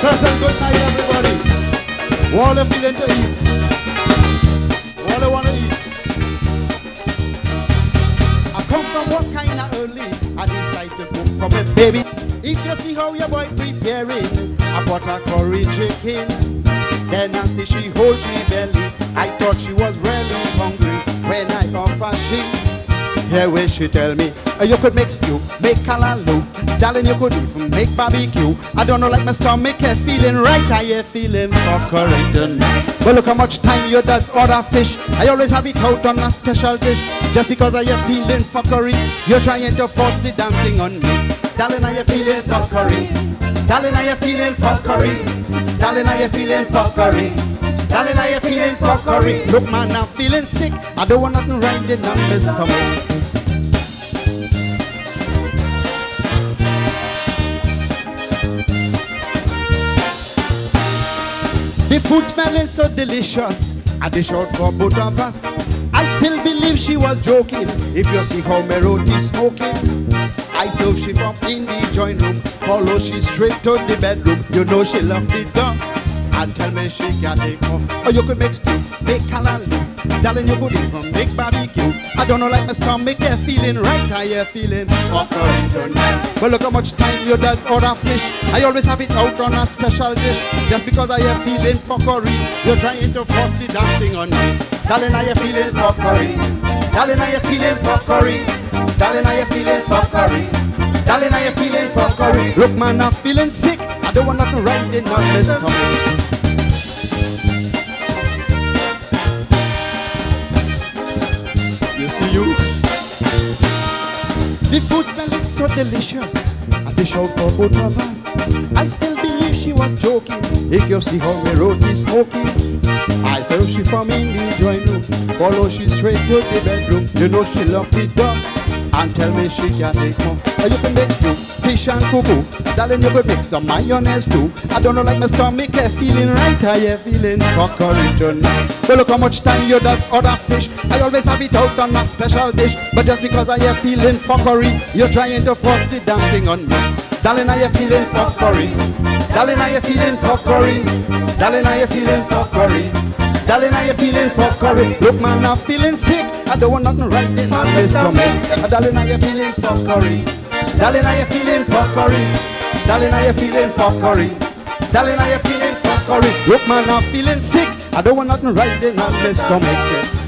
Present good night, everybody. All the feeling to eat. They want to eat. I come from work kinda early. I decide to cook for my baby. If you see how your boy preparing, I bought a curry chicken. Then I see she hold she belly. I thought she was really hungry when I offer she. Here where she tell me, uh, you could make stew, make callaloo. Darling, you could even make barbecue. I don't know, like my stomach here feeling right. I here feeling fuh curry tonight. Well, look how much time you does order fish. I always have it out on a special dish. Just because I here feeling fuh curry, you're trying to force the damn thing on me. Darling, I here feeling fuh curry. Darling, I here feeling fuh curry. Darling, I here feeling fuh curry. Darling, I here feeling fuh curry. Look, man, I'm feeling sick. I don't want nothing riding on my stomach. The food smelling so delicious. I dish out for both of us. I still believe she was joking. If you see how my roti smoking, I serve she from in the join room. Follow she straight to the bedroom. You know she love the door. And tell me she can take more. Or you could make stew, make callaloo. Darling, you could even make barbecue. I don't know, like my stomach, yeah, feeling right. I yeah, feeling fuh curry tonight. But look how much time you does order fish. I always have it out on a special dish. Just because I am feeling fuh curry, you're trying to force the damn thing on me. Darling, I am feeling fuh curry. Darling, I am feeling fuh curry. Darling, I am feeling fuh curry. Darling, I am feeling fuh curry. Look, man, I'm feeling sick. I don't want nothing riding on my stomach. You see you? The food smelling so delicious. I dish out for both of us. I still believe she was joking. If you see how me roti smoking, I serve oh, she from in the drawing room. Follow she straight to the bedroom. You know she locked the door and tell me she can take more. Or you can make stew, fish and cuckoo. Darling, you could make some mayonnaise too. I don't know, like my stomach, I feeling right. I am feeling fuh curry tonight. But look how much time you does order fish. I always have it out on my special dish. But just because I am feeling fuh curry, you're trying to force the damn thing on me. Darling, I am feeling fuh curry. Darling, I am feeling fuh curry. Darling, I am feeling fuh curry. Darling, I am feeling fuh curry. Look, man, I'm feeling sick. I don't want nothing right in my stomach. Darling, I am feeling fuh curry. Darling, I am feeling fuh curry. Darling, I am feeling fuh curry. Darling, I am feeling fuh curry. Look, man, I'm feeling sick. I don't want nothing right in my stomach.